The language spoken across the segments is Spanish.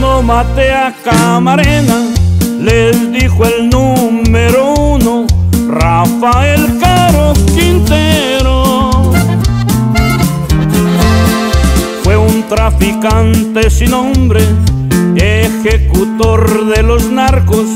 no maté a Camarena, les dijo el número uno, Rafael Caro Quintero. Fue un traficante sin nombre, ejecutor de los narcos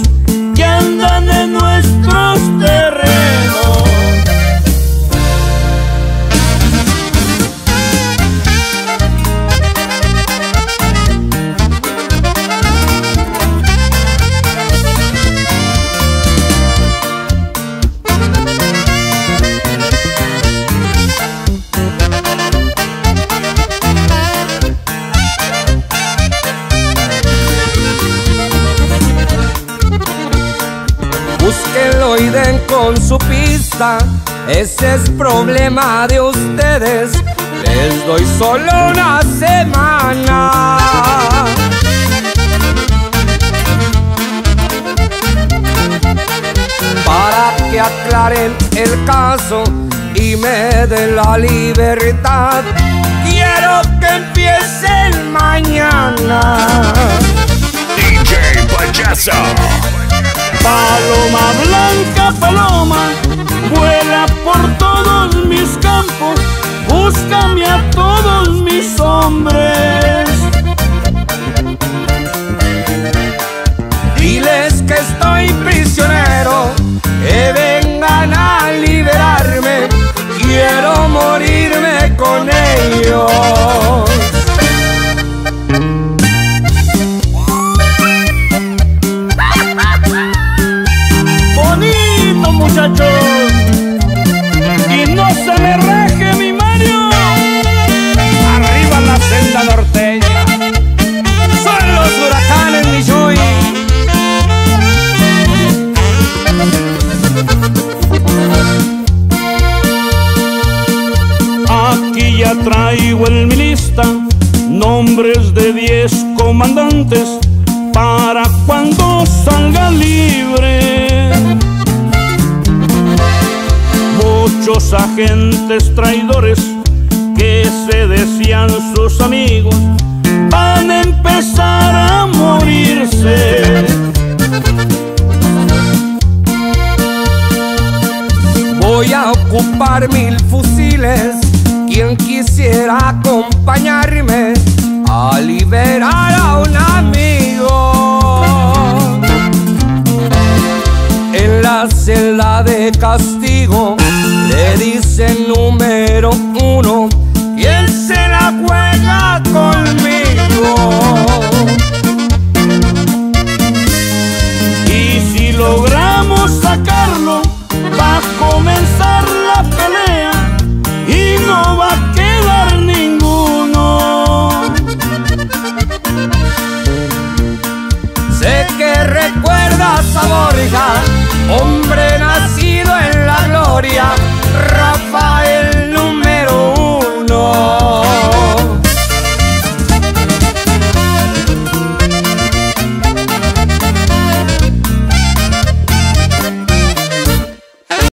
Búsquenlo y den con su pista. Ese es problema de ustedes. Les doy solo una semana. Para que aclaren el caso y me den la libertad. Quiero que empiecen mañana. DJ Payaso. Paloma blanca, con Traigo en mi lista nombres de 10 comandantes para cuando salga libre. Muchos agentes traidores que se decían sus amigos van a empezar a morirse. Voy a ocupar mil fusiles. Quien quisiera acompañarme a liberar a un amigo. En la celda de castigo le dicen número uno Sé que recuerdas a Borja, hombre nacido en la gloria.